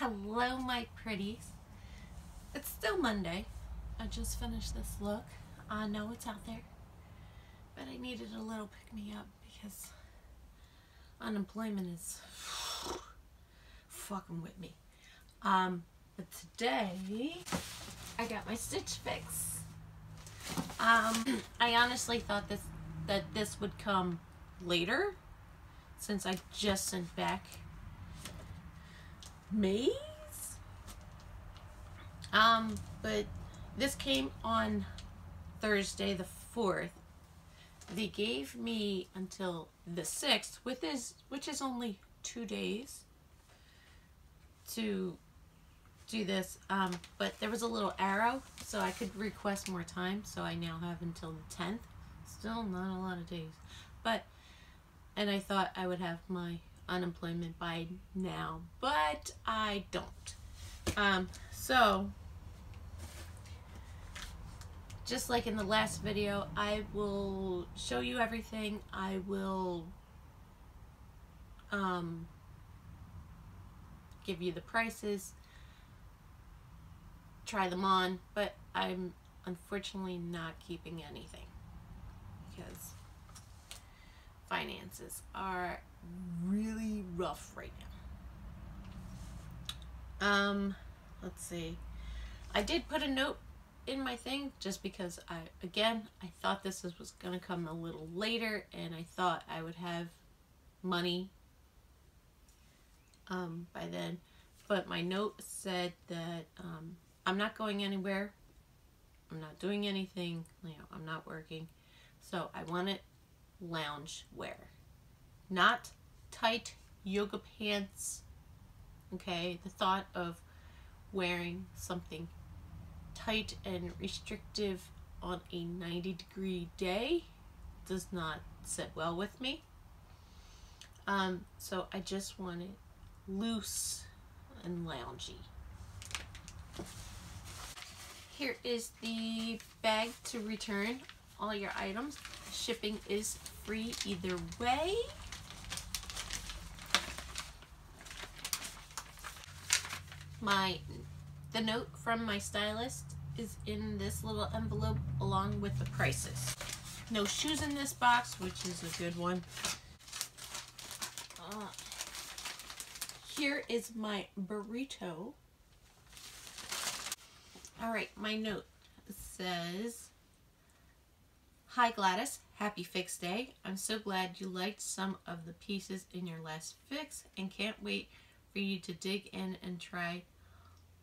Hello, my pretties. It's still Monday. I just finished this look. I know it's out there, but I needed a little pick me up because unemployment is fucking with me. Um, but today I got my stitch fix. Um, I honestly thought this that this would come later since I just sent back Maze. Um, but this came on Thursday the 4th. They gave me until the 6th, which is, which is only two days to do this. Um, but there was a little arrow, so I could request more time. So I now have until the 10th. Still not a lot of days. But, and I thought I would have my unemployment by now, but I don't. Um, so, just like in the last video, I will show you everything. I will um, give you the prices, try them on, but I'm unfortunately not keeping anything because finances are really rough right now. Um, let's see. I did put a note in my thing just because I, again, I thought this was going to come a little later and I thought I would have money um, by then. But my note said that um, I'm not going anywhere. I'm not doing anything. You know, I'm not working. So I want it lounge wear. Not tight yoga pants. Okay, the thought of wearing something tight and restrictive on a 90 degree day does not sit well with me. Um, so I just want it loose and loungy. Here is the bag to return all your items. Shipping is free either way. My the note from my stylist is in this little envelope along with the prices. No shoes in this box, which is a good one. Uh, here is my burrito. All right, my note says, Hi Gladys, happy fix day. I'm so glad you liked some of the pieces in your last fix and can't wait for you to dig in and try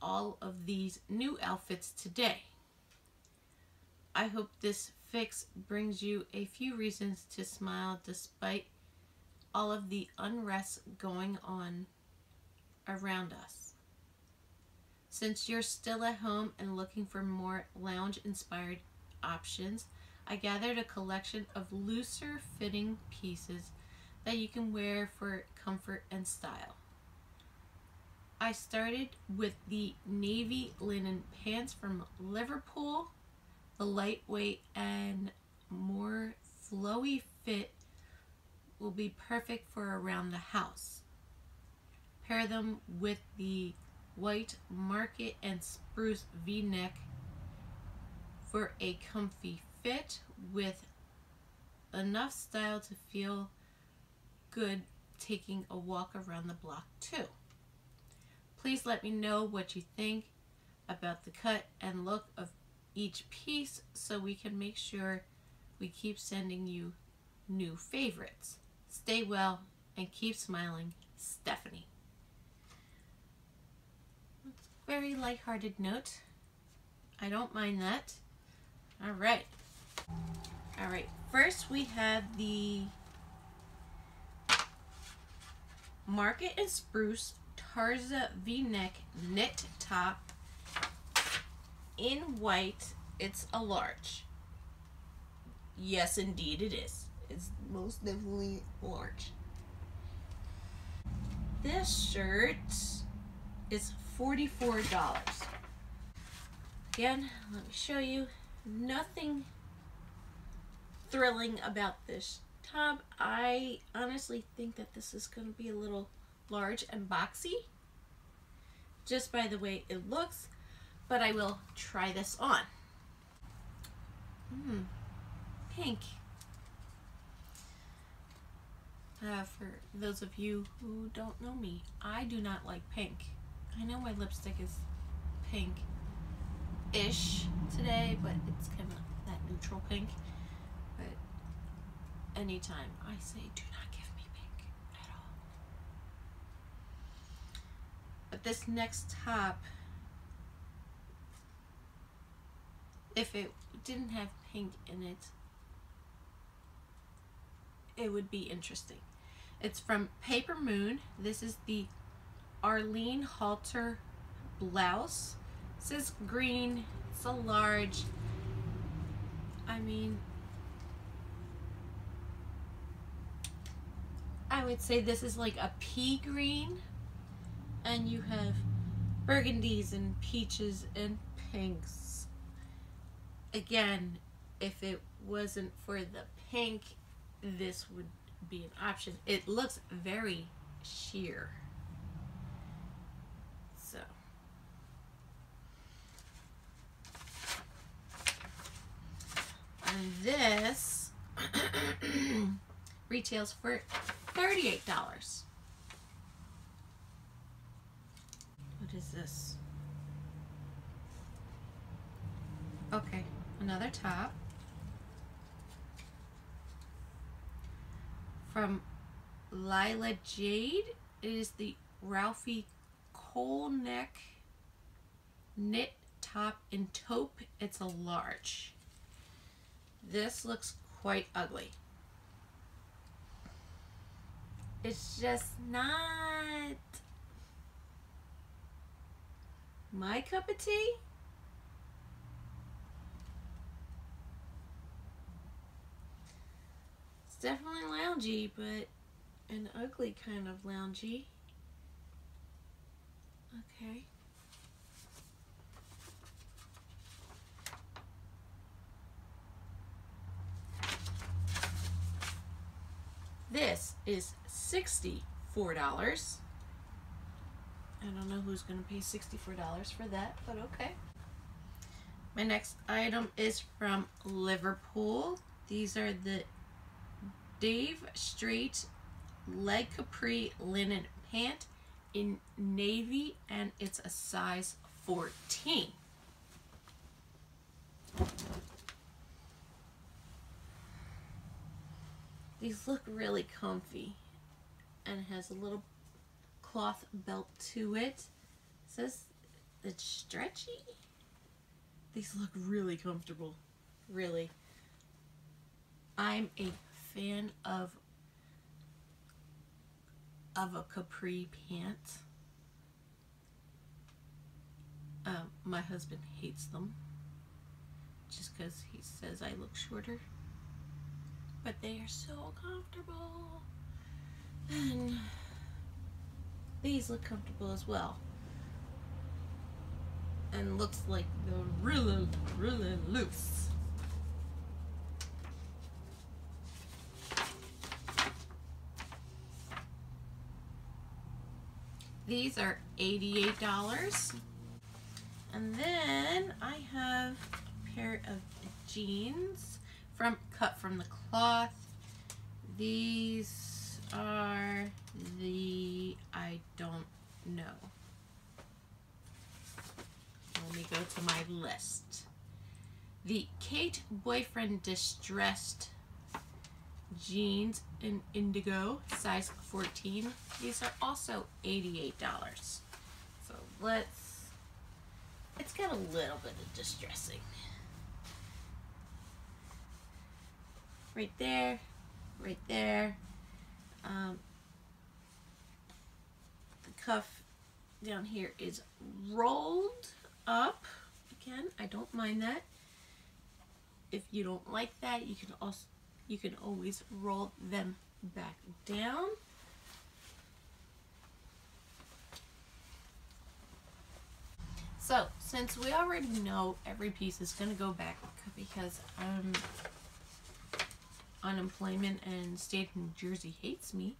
all of these new outfits today. I hope this fix brings you a few reasons to smile despite all of the unrest going on around us. Since you're still at home and looking for more lounge inspired options, I gathered a collection of looser fitting pieces that you can wear for comfort and style. I started with the navy linen pants from Liverpool. The lightweight and more flowy fit will be perfect for around the house. Pair them with the white market and spruce v-neck for a comfy fit with enough style to feel good taking a walk around the block too. Please let me know what you think about the cut and look of each piece so we can make sure we keep sending you new favorites. Stay well and keep smiling, Stephanie. Very light-hearted note. I don't mind that. All right. All right. First, we have the Market and Spruce Tarza v-neck knit top in white. It's a large. Yes, indeed it is. It's most definitely large. This shirt is $44. Again, let me show you. Nothing thrilling about this top. I honestly think that this is going to be a little large and boxy. just by the way it looks, but I will try this on. Hmm, pink. Uh, for those of you who don't know me, I do not like pink. I know my lipstick is pink-ish today, but it's kind of that neutral pink. But anytime I say do not give me pink at all. But this next top, if it didn't have pink in it, it would be interesting. It's from Papermoon. This is the Arlene Halter blouse. It says green. It's a large. I mean, I would say this is like a pea green. And you have burgundies and peaches and pinks. Again, if it wasn't for the pink, this would be an option. It looks very sheer. So. And this retails for $38. What is this? Okay, another top. from Laila Jayde. It is the Ralphy Cowl neck knit top in taupe. It's a large. This looks quite ugly. It's just not my cup of tea. It's definitely loungy, but an ugly kind of loungy. Okay. This is $64. I don't know who's going to pay $64 for that, but okay. My next item is from Liverpool. These are the Dave Straight leg capri linen pant in navy and it's a size 14. These look really comfy and has a little cloth belt to it. it says it's stretchy. These look really comfortable, really. I'm a fan of of a capri pant. Um, my husband hates them just because he says I look shorter. But they are so comfortable. And these look comfortable as well. And looks like they're really, really loose. These are $88. And then I have a pair of jeans from Kut from the Kloth. These are the I don't know. Let me go to my list. The Kate Boyfriend Distressed jeans in indigo, size 14. These are also $88. So let's, it's got a little bit of distressing. Right there, right there. Um, the cuff down here is rolled up. Again, I don't mind that. If you don't like that, you can also you can always roll them back down. So, since we already know every piece is going to go back because um, unemployment and state of New Jersey hates me,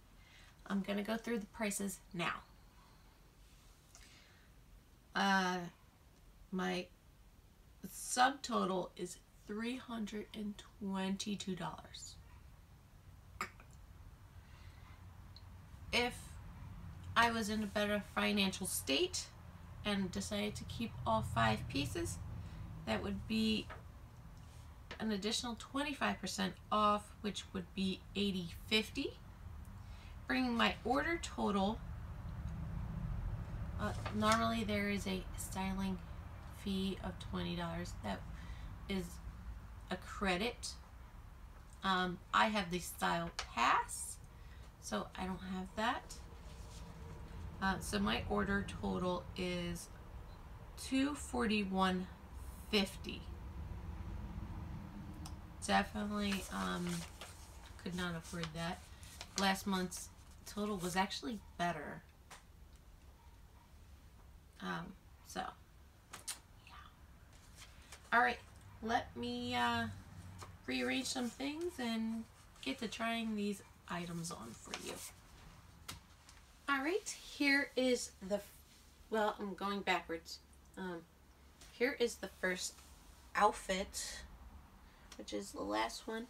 I'm going to go through the prices now. Uh, my subtotal is $322. If I was in a better financial state and decided to keep all five pieces, that would be an additional 25% off, which would be 80.50, bringing my order total. Uh, normally, there is a styling fee of $20. That is a credit. Um, I have the style pass, so I don't have that. Uh, so my order total is 241.50 definitely um, could not afford that. Last month's total was actually better. Um, so, yeah. All right, let me uh, rearrange some things and get to trying these items on for you. All right, here is the, well, I'm going backwards. Um, here is the first outfit which is the last one.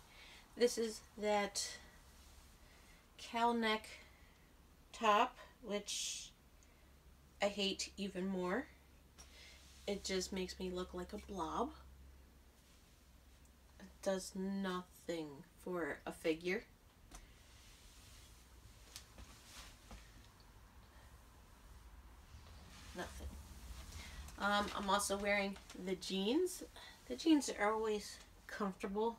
This is that cowl neck top, which I hate even more. It just makes me look like a blob. It does nothing for a figure. Nothing. Um, I'm also wearing the jeans. The jeans are always comfortable.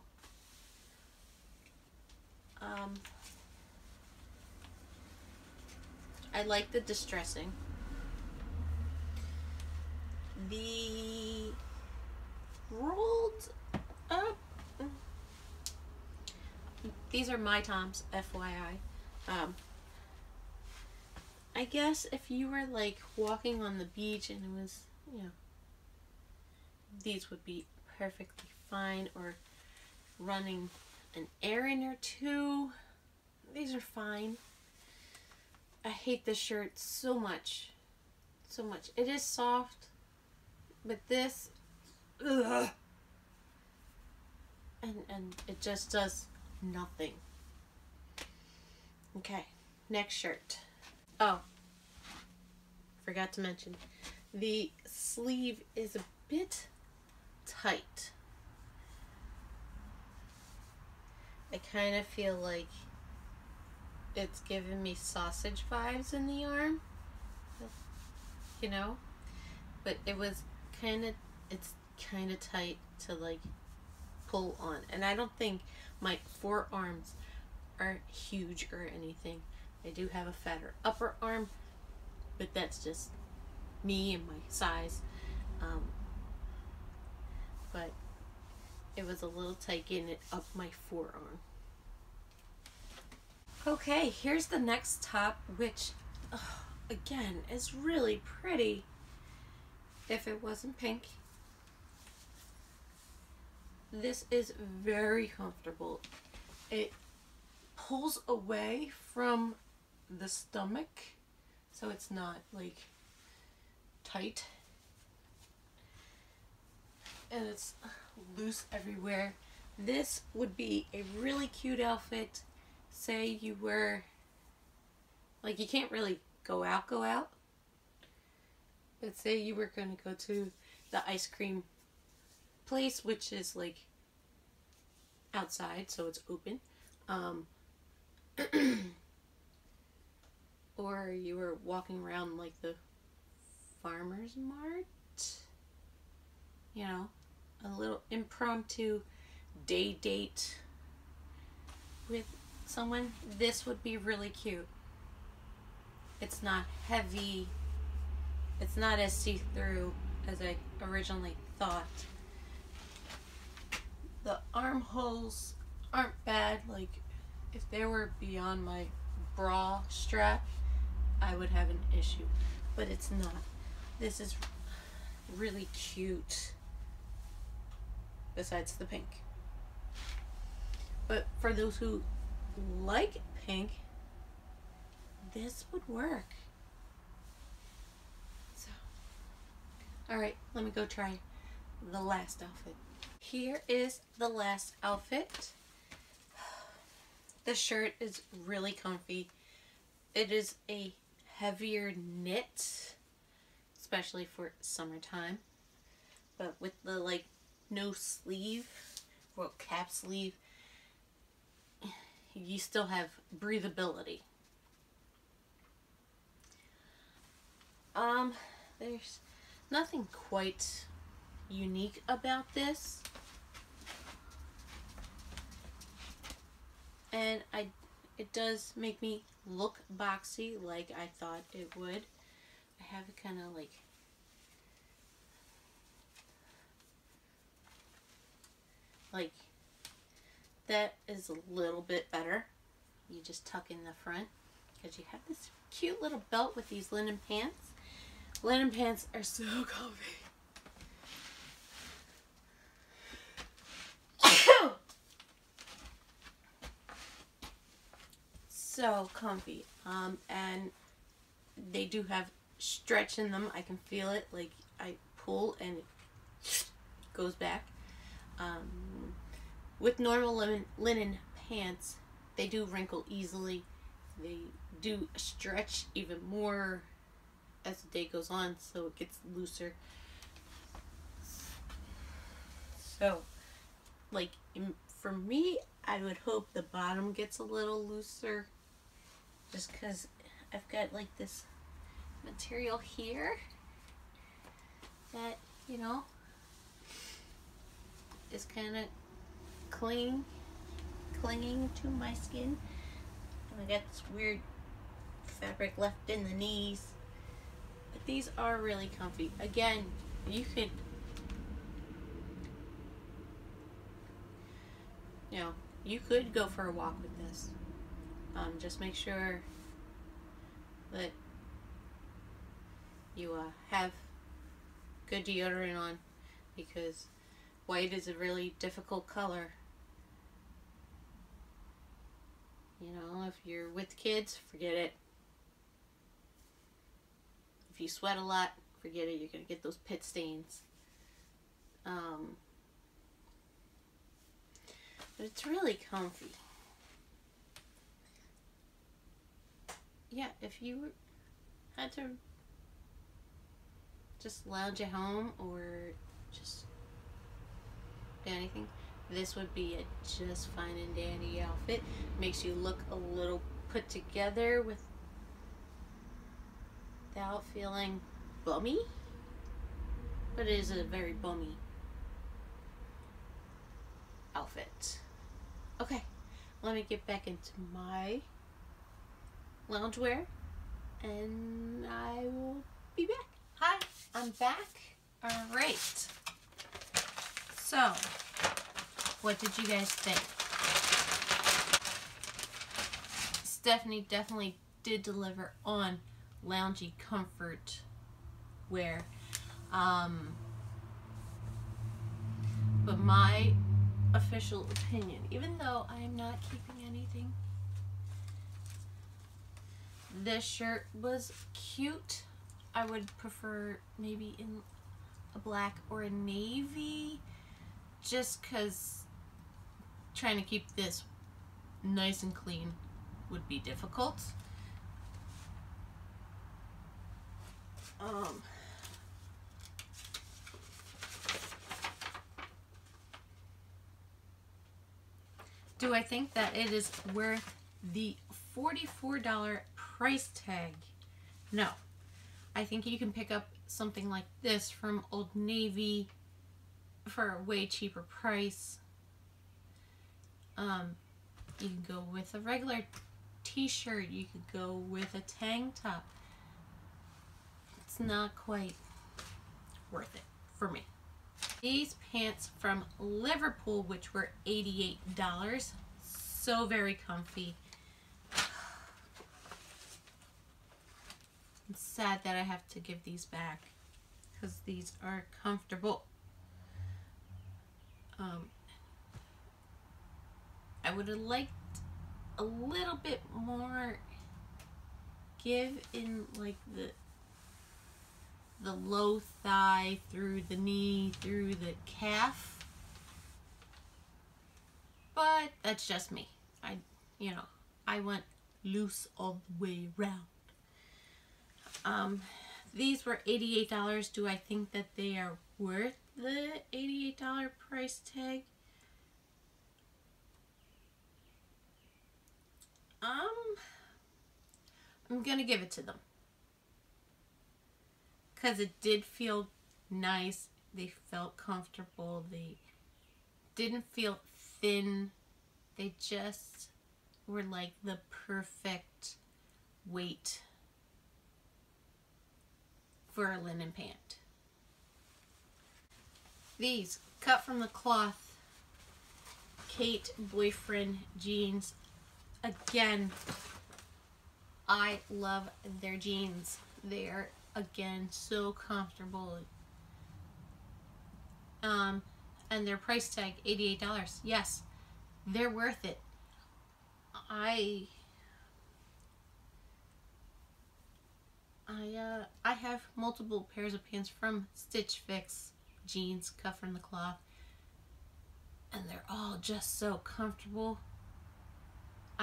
Um, I like the distressing. The rolled up. These are my toms, FYI. Um, I guess if you were like walking on the beach and it was, you know, these would be perfectly fine or running an errand or two. These are fine. I hate this shirt so much. So much. It is soft, but this, ugh. And, and it just does nothing. Okay, next shirt. Oh, forgot to mention. The sleeve is a bit tight. I kind of feel like it's giving me sausage vibes in the arm. You know? But it was kind of, it's kind of tight to like pull on. And I don't think my forearms aren't huge or anything. I do have a fatter upper arm, but that's just me and my size. Um, but it was a little tight getting it up my forearm. Okay, here's the next top, which, oh, again, is really pretty if it wasn't pink. This is very comfortable. It pulls away from the stomach, so it's not like tight. And it's loose everywhere. This would be a really cute outfit. Say you were, like you can't really go out, go out. But say you were going to go to the ice cream place, which is like outside, so it's open. Um, or you were walking around like the farmer's mart. You know, a little impromptu day date with someone, this would be really cute. It's not heavy. It's not as see-through as I originally thought. The armholes aren't bad. Like, if they were beyond my bra strap, I would have an issue. But it's not. This is really cute besides the pink. But for those who like pink, this would work. So, Alright, let me go try the last outfit. Here is the last outfit. The shirt is really comfy. It is a heavier knit, especially for summertime. But with the like no sleeve, well cap sleeve, you still have breathability. Um, there's nothing quite unique about this. And I, it does make me look boxy like I thought it would. I have it kind of like like that is a little bit better. You just tuck in the front because you have this cute little belt with these linen pants. Linen pants are so comfy. so comfy. Um, and they do have stretch in them. I can feel it. Like I pull and it goes back. Um, with normal linen, linen pants, they do wrinkle easily. They do stretch even more as the day goes on, so it gets looser. So, like, for me, I would hope the bottom gets a little looser just because I've got like this material here that, you know, is kind of cling, clinging to my skin. And I got this weird fabric left in the knees. But these are really comfy. Again, you could, you know, you could go for a walk with this. Um, just make sure that you uh, have good deodorant on because white is a really difficult color. You know, if you're with kids, forget it. If you sweat a lot, forget it. You're going to get those pit stains. Um, but it's really comfy. yeah, if you had to just lounge at home or just do anything, this would be a just fine and dandy outfit. Makes you look a little put together without feeling bummy. But it is a very bummy outfit. Okay, let me get back into my loungewear, and I will be back. Hi, I'm back. All right. So, what did you guys think? Stephanie definitely did deliver on loungy comfort wear. Um, but my official opinion, even though I am not keeping anything this shirt was cute. I would prefer maybe in a black or a navy just because trying to keep this nice and clean would be difficult. Um, do I think that it is worth the $44 price tag. No. I think you can pick up something like this from Old Navy for a way cheaper price. Um, you can go with a regular t-shirt. You could go with a tank top. It's not quite worth it for me. These pants from Liverpool, which were $88. So very comfy. It's sad that I have to give these back because these are comfortable. Um, I would have liked a little bit more give in like the the low thigh, through the knee, through the calf. But that's just me. I, you know, I went loose all the way around. Um, these were $88. Do I think that they are worth the $88 price tag? Um, I'm going to give it to them. Because it did feel nice. They felt comfortable. They didn't feel thin. They just were like the perfect weight for a linen pant. These Kut from the Kloth Kate boyfriend jeans. Again, I love their jeans. They're again so comfortable. Um, and their price tag $88. Yes, they're worth it. I I uh I have multiple pairs of pants from Stitch Fix jeans Kut from the Kloth and they're all just so comfortable.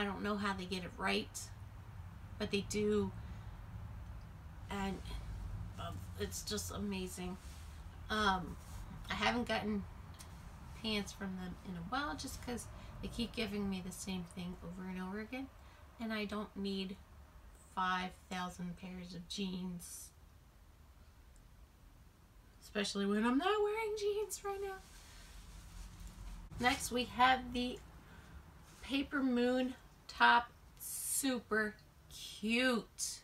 I don't know how they get it right, but they do and um, it's just amazing. Um I haven't gotten pants from them in a while just because they keep giving me the same thing over and over again and I don't need 5,000 pairs of jeans. Especially when I'm not wearing jeans right now. Next we have the Papermoon top. Super cute.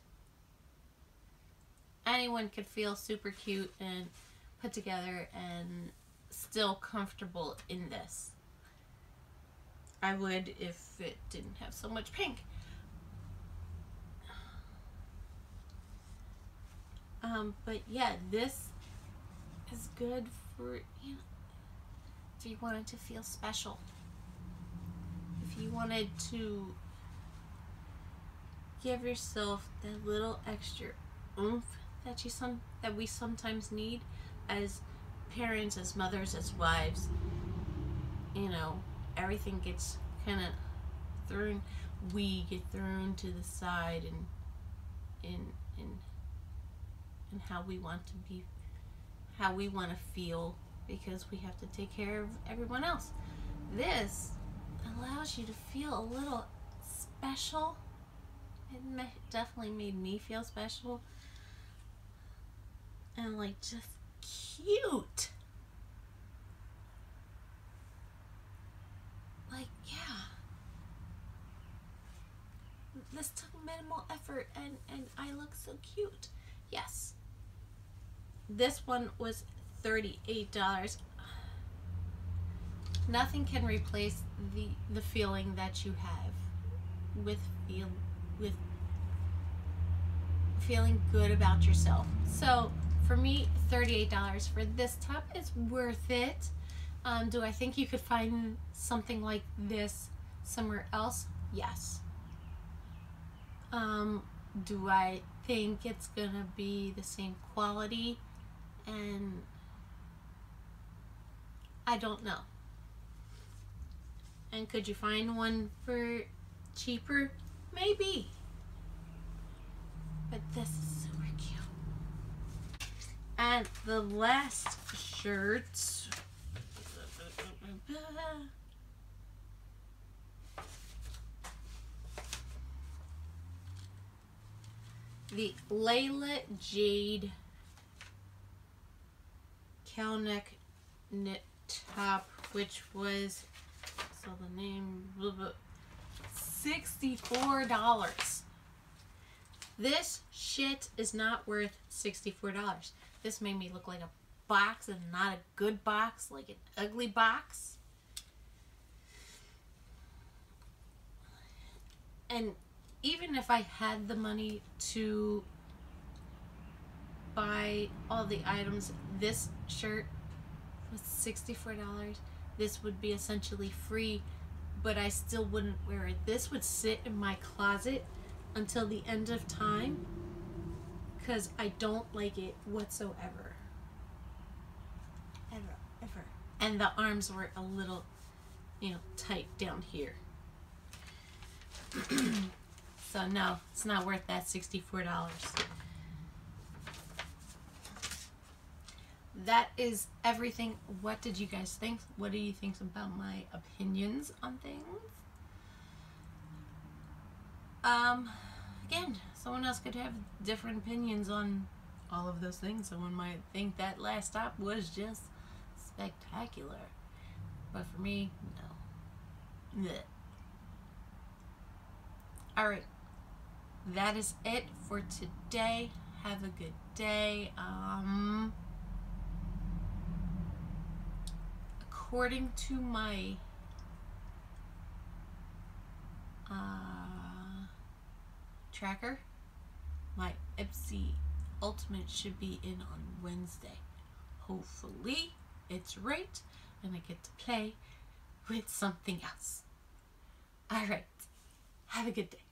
Anyone could feel super cute and put together and still comfortable in this. I would if it didn't have so much pink. Um, but yeah, this is good for, you know, if you wanted to feel special. If you wanted to give yourself that little extra oomph that you some that we sometimes need as parents, as mothers, as wives, you know, everything gets kind of thrown, we get thrown to the side and in in and how we want to be, how we want to feel because we have to take care of everyone else. This allows you to feel a little special. It definitely made me feel special and like just cute. Like, yeah. This took minimal effort and, and I look so cute. Yes. This one was $38. Nothing can replace the the feeling that you have with feel with feeling good about yourself. So for me, $38 for this top is worth it. Um, do I think you could find something like this somewhere else? Yes. Um, do I think it's gonna be the same quality? And I don't know. And could you find one for cheaper? Maybe. But this is super cute. And the last shirt. The Laila Jayde Cowneck knit top, which was, the name, $64. This shit is not worth $64. This made me look like a box and not a good box, like an ugly box. And even if I had the money to buy all the items, this shirt was $64. This would be essentially free, but I still wouldn't wear it. This would sit in my closet until the end of time because I don't like it whatsoever. Ever, ever. And the arms were a little, you know, tight down here. so no, it's not worth that $64. That is everything. What did you guys think? What do you think about my opinions on things? Um, again, someone else could have different opinions on all of those things. Someone might think that last stop was just spectacular. But for me, no. All right. That is it for today. Have a good day. Um, according to my uh, tracker, my Ipsy Ultimate should be in on Wednesday. Hopefully, it's right and I get to play with something else. All right. Have a good day.